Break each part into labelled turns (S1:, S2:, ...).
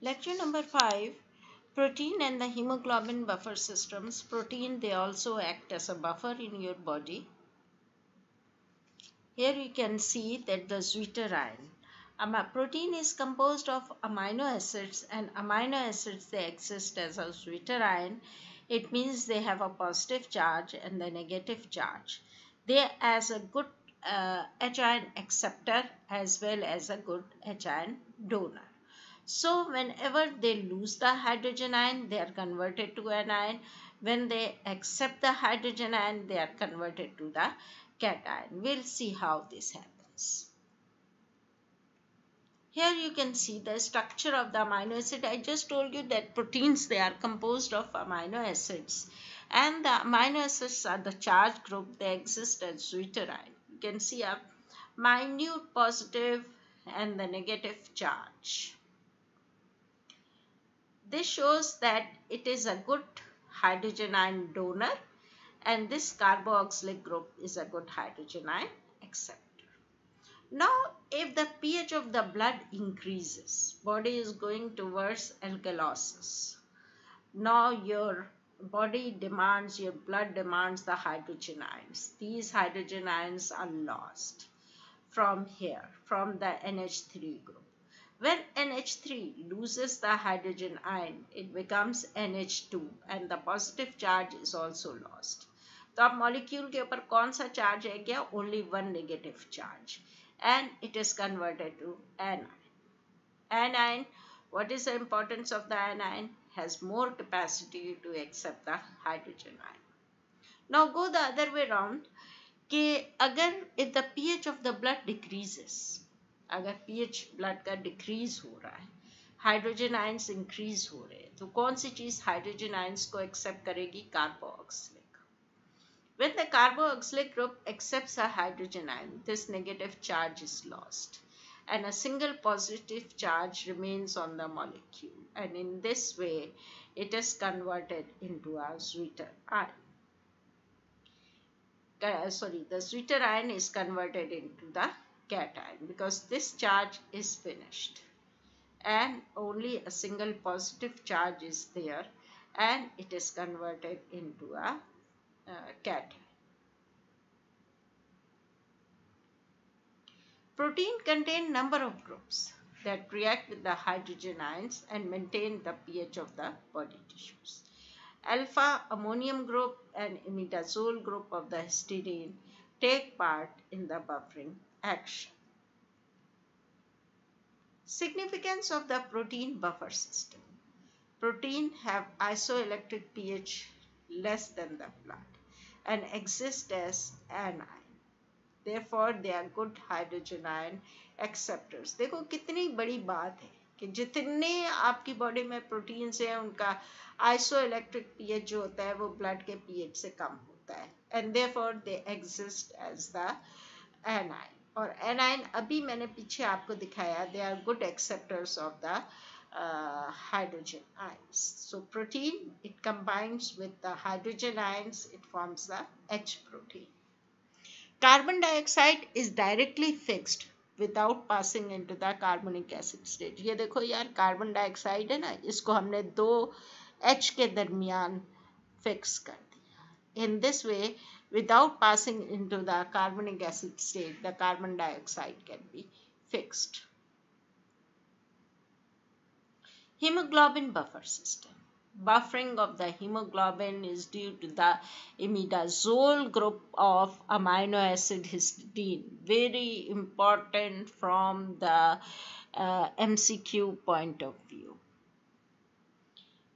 S1: Lecture number 5 Protein and the hemoglobin buffer systems. Protein, they also act as a buffer in your body. Here you can see that the zwitterion. Protein is composed of amino acids and amino acids they exist as a zwitterion. It means they have a positive charge and the negative charge. They as a good uh, H-ion acceptor as well as a good H-ion donor. So whenever they lose the hydrogen ion, they are converted to an ion. When they accept the hydrogen ion, they are converted to the cation. We'll see how this happens. Here you can see the structure of the amino acid. I just told you that proteins, they are composed of amino acids. And the amino acids are the charge group. They exist as zwitterine. You can see a minute positive and the negative charge. This shows that it is a good hydrogen ion donor and this carboxylic group is a good hydrogen ion acceptor. Now, if the pH of the blood increases, body is going towards alkalosis. Now, your body demands, your blood demands the hydrogen ions. These hydrogen ions are lost from here, from the NH3 group. When NH3 loses the hydrogen ion, it becomes NH2 and the positive charge is also lost. तो अब molecule के ऊपर कौन सा charge है क्या only one negative charge and it is converted to anion anion what is the importance of the anion has more capacity to accept the hydrogen ion now go the other way around कि अगर if the pH of the blood decreases अगर pH blood का decrease हो रहा है hydrogen ions increase हो रहे हैं तो कौन सी चीज़ हाइड्रोजन आयंस को एक्सेप्ट करेगी carboxylic the carboxylic group accepts a hydrogen ion, this negative charge is lost and a single positive charge remains on the molecule and in this way it is converted into a zwitter ion. Uh, sorry, the zwitter ion is converted into the cation because this charge is finished and only a single positive charge is there and it is converted into a uh, cation. Protein contain number of groups that react with the hydrogen ions and maintain the pH of the body tissues. Alpha ammonium group and imidazole group of the histidine take part in the buffering action. Significance of the protein buffer system. Protein have isoelectric pH less than the blood and exist as anion. Therefore, they are good hydrogen ion acceptors. देखो कितनी बड़ी बात है कि जितने आपकी body में proteins हैं उनका आइसो इलेक्ट्रिक पीएच जो होता है वो ब्लड के पीएच से कम होता है and therefore they exist as the anion और एनाइन अभी मैंने पीछे आपको दिखाया they are good acceptors of the hydrogen ions so protein it combines with the hydrogen ions it forms the H protein carbon dioxide is directly fixed without passing into the carbonic acid state ये देखो यार carbon dioxide है ना, इसको हमने दो H के दरमियान फिक्स कर दिया। In this way without passing into the carbonic acid state, the carbon dioxide can be fixed. Hemoglobin buffer system. Buffering of the hemoglobin is due to the imidazole group of amino acid histidine. Very important from the uh, MCQ point of view.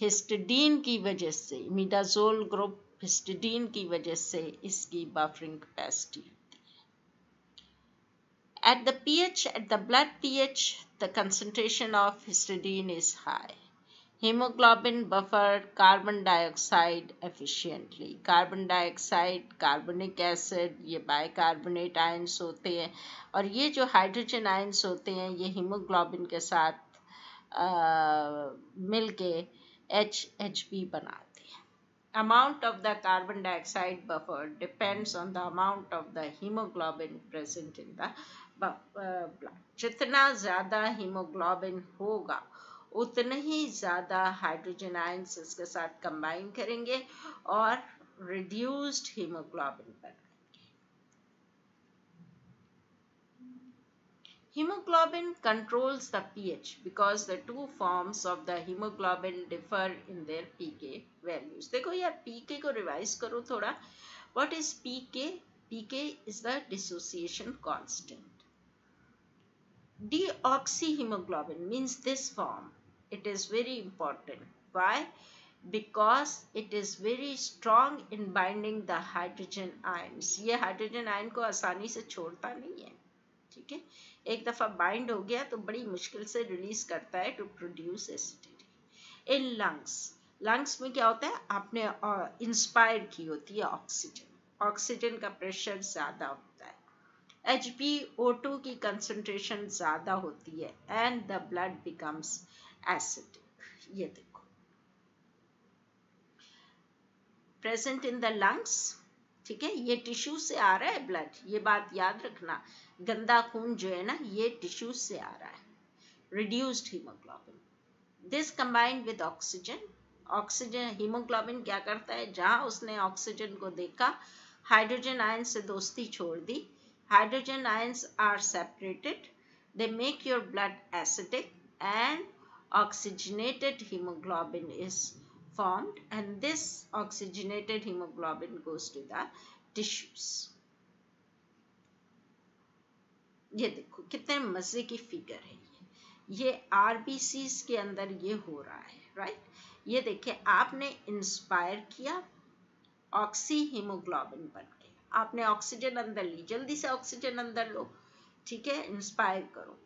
S1: Histidine की वजह से imidazole group histidine की वजह से इसकी buffering capacity होती है। At the pH at the blood pH the concentration of histidine is high haemoglobin buffer carbon dioxide efficiently carbon dioxide carbonic acid ये बाई कार्बोनेट आयंस होते हैं। और ये जो हाइड्रोजन आयंस होते हैं, ये हीमोग्लोबिन के साथ मिलके एच एच बी बना amount of the carbon dioxide buffer depends on the amount of the hemoglobin present in the blood. जितना ज़्यादा हीमोग्लोबिन होगा उतने ही ज़्यादा हाइड्रोजन ions इसके साथ कंबाइन करेंगे और रिड्यूस्ड हीमोग्लोबिन बनाएँगे Hemoglobin controls the pH because the two forms of the hemoglobin differ in their pK values. देखो यार pK को रिवाइज करो थोड़ा. What is pK? pK is the dissociation constant. Deoxyhemoglobin means this form. It is very important. Why? Because it is very strong in binding the hydrogen ions. ये hydrogen ion को आसानी से छोड़ता नहीं है ठीक है एक दफ़ा बाइंड हो गया तो बड़ी मुश्किल से रिलीज़ करता है to produce acidity in lungs lungs में क्या होता है? आपने इंस्पायर की होती है ऑक्सीजन ऑक्सीजन का प्रेशर ज़्यादा होता है. HbO2 की कंसंट्रेशन ज़्यादा होती है and the blood becomes acidic ये देखो. प्रेजेंट इन द लंग्स ठीक है? ये टिश्यू से आ रहा है ब्लड ये बात याद रखना. गंदा खून जो है ना ये टिश्यू से आ रहा है reduced haemoglobin this combined with oxygen oxygen haemoglobin क्या करता है जहाँ उसने ऑक्सीजन को देखा हाइड्रोजन आयन से दोस्ती छोड़ दी hydrogen ions are separated. They make your blood acidic and oxygenated hemoglobin is formed and this oxygenated hemoglobin goes to the tissues. ये देखो, कितने मज़े की फिगर है ये। ये आरबीसीज के अंदर ये हो रहा है राइट ये देखिए, आपने इंस्पायर किया ऑक्सी हीमोग्लोबिन बन के। आपने ऑक्सीजन अंदर ली, जल्दी से ऑक्सीजन अंदर लो, ठीक है? इंस्पायर करो।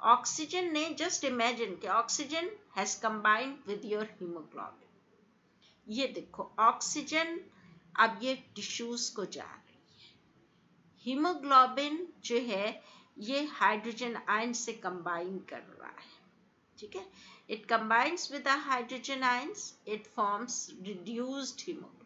S1: ऑक्सीजन ने जस्ट इमेजिन कि oxygen has combined with your haemoglobin ये देखो ऑक्सीजन अब ये टिश्यूज को जा रही है। हीमोग्लोबिन जो है ये हाइड्रोजन आयन से कंबाइन कर रहा है। ठीक है? It combines with the hydrogen ions it forms reduced haemoglobin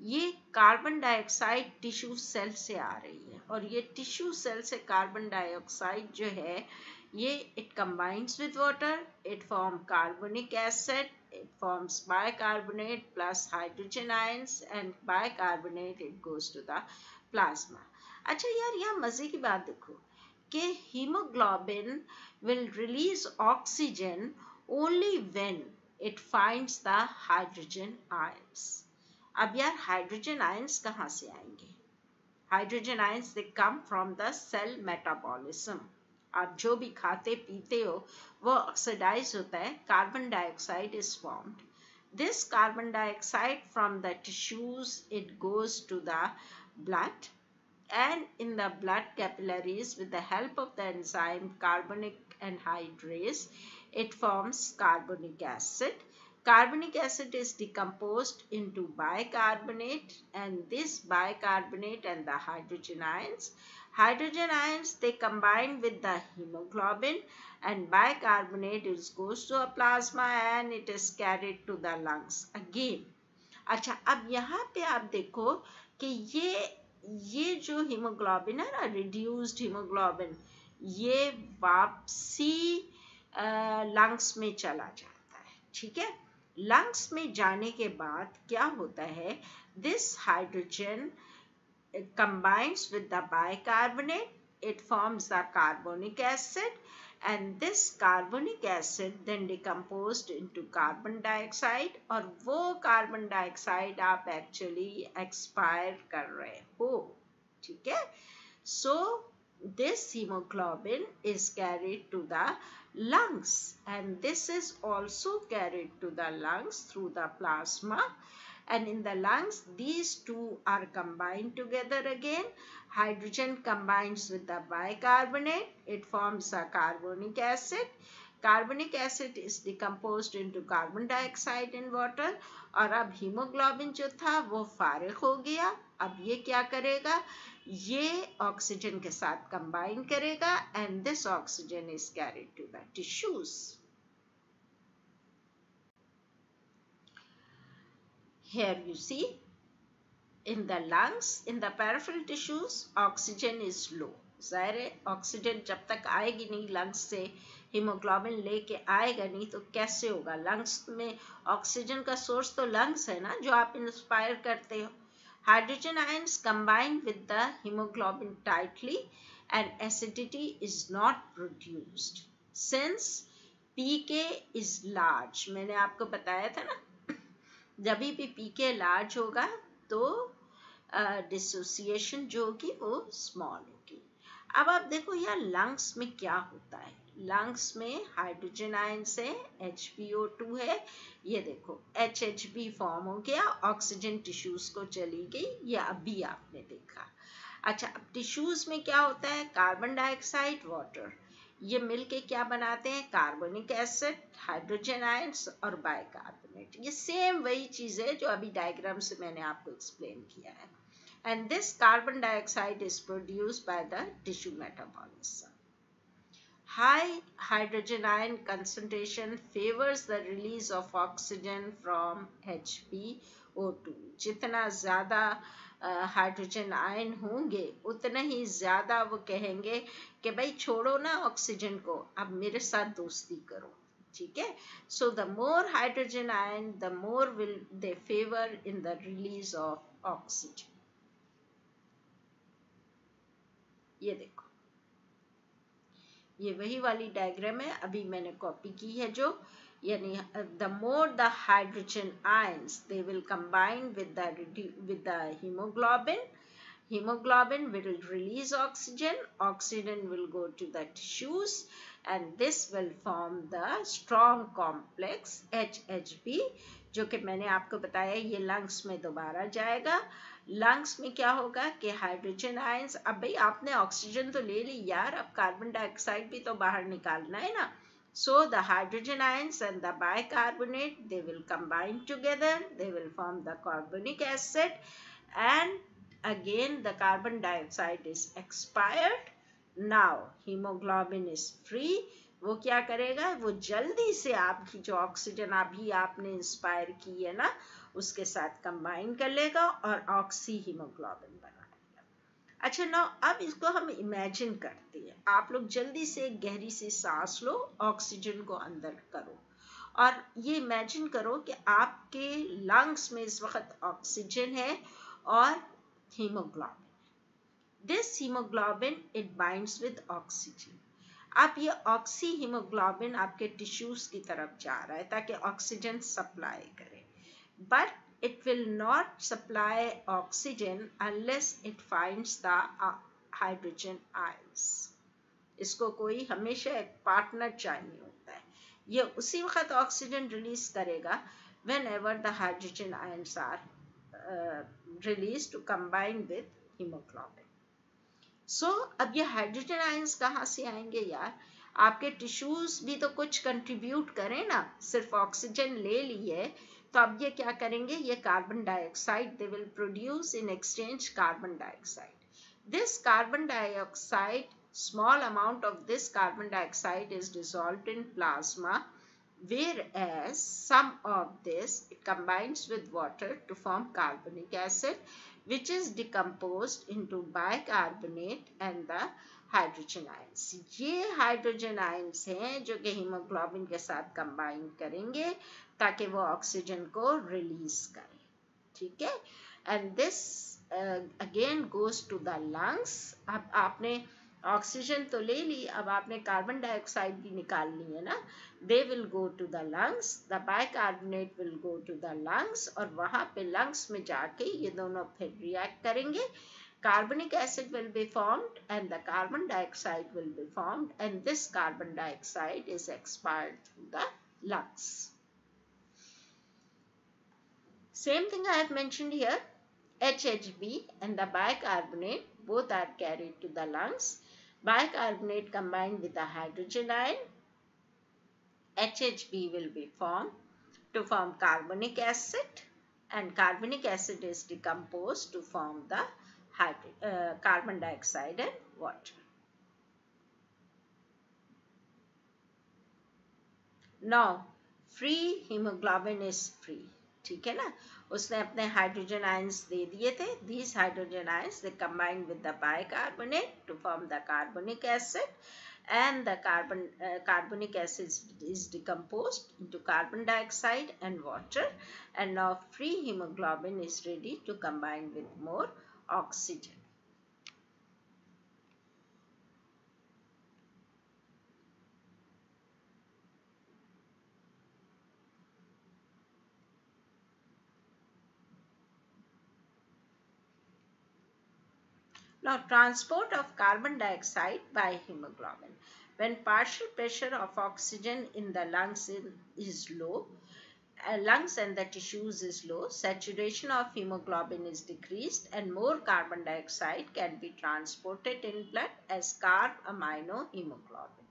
S1: ये कार्बन डाइऑक्साइड टिश्यू सेल से आ रही है और ये टिश्यू सेल से कार्बन डाइऑक्साइड जो है, ये it combines with water it form carbonic acid it forms bicarbonate plus hydrogen ions and bicarbonate it goes to the plasma अच्छा यार यहाँ मज़े की बात देखो कि hemoglobin will release oxygen only when it finds the hydrogen ions अब यार हाइड्रोजन आयंस कहाँ से आएँगे hydrogen ions they come from the cell metabolism आप जो भी खाते पीते हो वो ऑक्सीडाइज होता है carbon dioxide is formed this carbon dioxide from the tissues it goes to the blood and in the blood capillaries with the help of the enzyme carbonic anhydrase it forms carbonic acid Carbonic acid is decomposed into bicarbonate and this bicarbonate and the hydrogen ions. Hydrogen ions they combine with the hemoglobin and bicarbonate is goes to a plasma and it is carried to the lungs again. अच्छा अब यहाँ पे आप देखो कि ये ये जो हीमोग्लोबिन है ना रिड्यूस्ड हीमोग्लोबिन ये वापसी लंग्स में चला जाता है ठीक है लंग्स में जाने के बाद क्या होता है this hydrogen combines with the bicarbonate it forms the carbonic acid and this carbonic acid then decomposed into carbon dioxide और वो carbon dioxide आप actually expire कर रहे हो ठीक है so this hemoglobin is carried to the lungs and this is also carried to the lungs through the plasma And in the lungs these two are combined together again hydrogen combines with the bicarbonate it forms a carbonic acid carbonic acid is decomposed into carbon dioxide and water और अब haemoglobin जो था वो फारिग हो गया अब ये क्या करेगा ये ऑक्सीजन के साथ कंबाइन करेगा and this oxygen is carried to the tissues here you see, in the lungs, in the peripheral tissues, oxygen is low. ज़ाहिर है ऑक्सीजन जब तक आएगी नहीं लंग्स से हीमोग्लोबिन लेके आएगा नहीं तो कैसे होगा लंग्स में ऑक्सीजन का सोर्स तो लंग्स है ना जो आप इंस्पायर करते हो hydrogen ions combine with the haemoglobin tightly and acidity is not produced since pK is large मैंने आपको बताया था ना जब भी पीके लार्ज होगा तो डिसोसिएशन जो होगी, वो स्मॉल होगी। अब आप देखो यार लंग्स में क्या होता है? लंग्स में हाइड्रोजन आयन से HPO2 है। ये देखो HHB फॉर्म हो गया ऑक्सीजन टिश्यूज को चली गई, ये अभी आपने देखा। अच्छा अब टिश्यूज में क्या होता है? कार्बन डाइऑक्साइड वाटर ये मिलके क्या बनाते हैं? कार्बोनिक एसिड हाइड्रोजन आयंस और बायकार्बोनेट ये सेम वही चीज़ है जो अभी डायग्राम से मैंने आपको एक्सप्लेन किया है. And this carbon dioxide is produced by the tissue metabolism high hydrogen ion concentration favours the release of oxygen from H P O two जितना ज़्यादा हाइड्रोजन आयन होंगे, उतना ही ज़्यादा वो कहेंगे कि भाई छोड़ो ना ऑक्सीजन को, अब मेरे साथ दोस्ती करो, ठीक है? So the more hydrogen ion the more will they favour in the release of oxygen ये देखो। ये वही वाली डायग्राम है, अभी मैंने कॉपी की है जो यानी the more the hydrogen ions they will combine with the with the hemoglobin. Hemoglobin will release oxygen oxygen will go to the tissues, and this will form the strong complex HHB जो कि मैंने आपको बताया ये lungs में दोबारा जाएगा। Lungs में क्या होगा कि हाइड्रोजन आयंस अब भाई आपने ऑक्सीजन तो ले ली यार, अब कार्बन डाइऑक्साइड भी तो बाहर निकालना है ना। So the hydrogen ions and the bicarbonate they will combine together they will form the carbonic acid and again the carbon dioxide is expired now hemoglobin is free वो क्या करेगा वो जल्दी से आपकी जो ऑक्सीजन अभी आपने इंस्पायर की है ना उसके साथ कंबाइन कर लेगा और ऑक्सी हीमोग्लोबिन अच्छा ना अब इसको हम इमेजिन करते हैं। आप लोग जल्दी से गहरी से सांस लो ऑक्सीजन को अंदर करो। और ये इमेजिन करो कि आपके लंग्स में इस वक्त ऑक्सीजन है और haemoglobin this haemoglobin it binds with oxygen अब ये ऑक्सी हीमोग्लोबिन आपके टिश्यूज की तरफ़ जा रहा है ताकि ऑक्सीजन सप्लाई करे। But it will not supply oxygen unless it finds the hydrogen ions इसको कोई हमेशा एक पार्टनर चाहिए होता है। ये उसी वक्त ऑक्सीजन रिलीज़ करेगा whenever the hydrogen ions are release to combine with haemoglobin so अब ये हाइड्रोजन आयंस कहाँ से आएँगे यार? आपके टिश्यूज भी तो कुछ कंट्रीब्यूट करें ना, सिर्फ़ ऑक्सीजन ले ली है तो अब ये क्या करेंगे ये carbon dioxide they will produce in exchange carbon dioxide this carbon dioxide small amount of this carbon dioxide is dissolved in plasma whereas some of this it combines with water to form carbonic acid which is decomposed into bicarbonate and the hydrogen ions ये hydrogen ions हैं जो कि haemoglobin के साथ combine करेंगे ताकि वो oxygen को रिलीज़ करें। ठीक है? And this again goes to the lungs अब आपने ऑक्सीजन तो ले ली, अब आपने कार्बन डाइऑक्साइड भी निकाल ली है ना? They will go to the lungs the bicarbonate will go to the lungs और वहाँ पे लंग्स में जाके ये दोनों फिर रिएक्ट करेंगे। Carbonic acid will be formed and the carbon dioxide will be formed and this carbon dioxide is expired through the lungs. Same thing I have mentioned here HHB and the bicarbonate both are carried to the lungs Bicarbonate combined with the hydrogen ion, HHB will be formed to form carbonic acid and carbonic acid is decomposed to form the uh, carbon dioxide and water. Now, free hemoglobin is free. ठीक है ना उसने अपने hydrogen ions दे दिए थे these hydrogen ions they combined with the bicarbonate to form the carbonic acid and the carbon uh, carbonic acid is decomposed into carbon dioxide and water and now free hemoglobin is ready to combine with more oxygen Now transport of carbon dioxide by hemoglobin. When partial pressure of oxygen in the lungs is low, lungs and the tissues is low, saturation of hemoglobin is decreased and more carbon dioxide can be transported in blood as carb amino hemoglobin.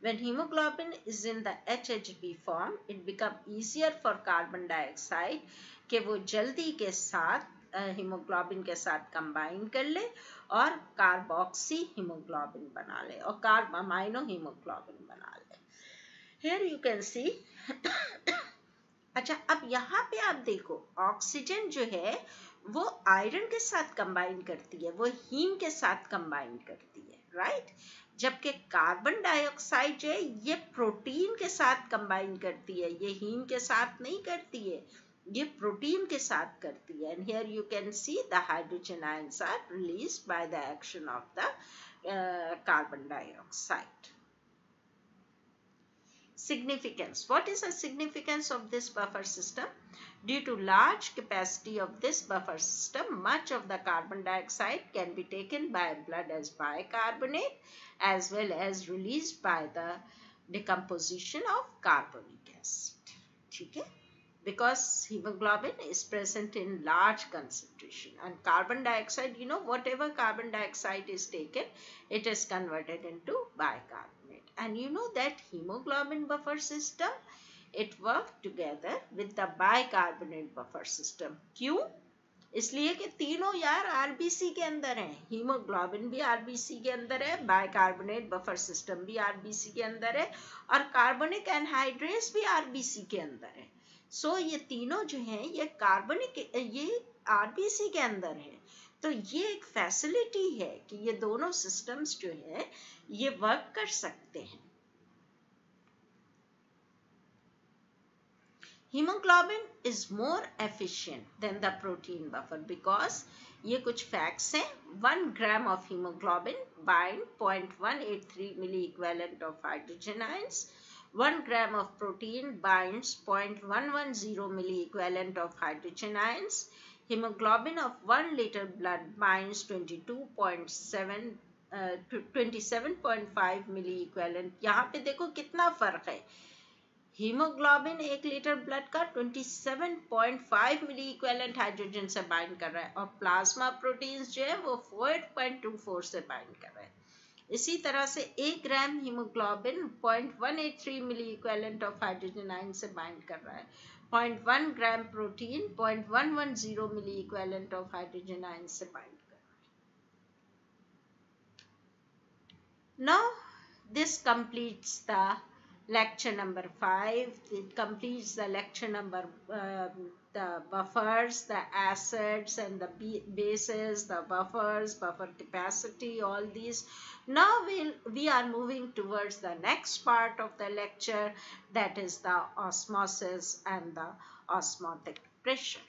S1: When hemoglobin is in the HHB form, it become easier for carbon dioxide कि वो जल्दी के साथ haemoglobin के साथ combine कर ले और कार्बोक्सी हीमोग्लोबिन बना ले और कार्ब अमाइनो हीमोग्लोबिन बना ले हेयर यू कैन सी अच्छा अब यहाँ पे आप देखो ऑक्सीजन जो है, वो आयरन के साथ कंबाइन करती है, वो हीम के साथ कंबाइन करती है राइट जबकि कार्बन डाइऑक्साइड जो है, ये प्रोटीन के साथ कंबाइन करती है, ये हीम के साथ नहीं करती है, ये प्रोटीन के साथ करती है। And here you can see the hydrogen ions are released by the action of the carbon dioxide significance. What is the significance of this buffer system? Due to large capacity of this buffer system much of the carbon dioxide can be taken by blood as bicarbonate as well as released by the decomposition of carbonic acid okay? Because hemoglobin is present in large concentration. And carbon dioxide you know whatever carbon dioxide is taken it is converted into bicarbonate and you know that hemoglobin buffer system it works together with the bicarbonate buffer system. क्यों? इसलिए कि तीनों यार RBC के अंदर हैं। Haemoglobin भी RBC के अंदर है बाइकार्बोनेट बफर सिस्टम भी आरबीसी के अंदर है और कार्बोनिक एनहाइड्रेस भी आरबीसी के अंदर है। सो so, ये तीनों जो हैं ये कार्बनिक ये आरबीसी के अंदर है। तो ये एक फैसिलिटी है कि ये दोनों सिस्टम्स जो है ये वर्क कर सकते हैं hemoglobin is more efficient than the protein buffer because ये कुछ फैक्ट्स हैं one gram of haemoglobin bind 0.183 milliequivalent of hydrogen ions 1 gram of protein binds 0.110 milliequivalent of hydrogen ions. Hemoglobin of 1 liter blood binds 22.7 uh, 27.5 milliequivalent यहाँ पे देखो कितना फ़र्क है। Haemoglobin एक लीटर ब्लड का 27.5 मिली इक्वेलेंट हाइड्रोजन से बाइंड कर रहा है और प्लाज्मा प्रोटीन्स जो है वो 4.24 से बाइंड कर रहे हैं। इसी तरह से एक gram haemoglobin 0.183 milliequivalent of hydrogen ion से बाइंड कर रहा है। 0.1 gram protein 0.110 milliequivalent of hydrogen ion से बाइंड कर रहा है। Now this completes the lecture number 5 it completes the lecture number uh, the buffers the acids and the bases the buffers buffer capacity all these. Now we'll, we are moving towards the next part of the lecture that is the osmosis and the osmotic pressure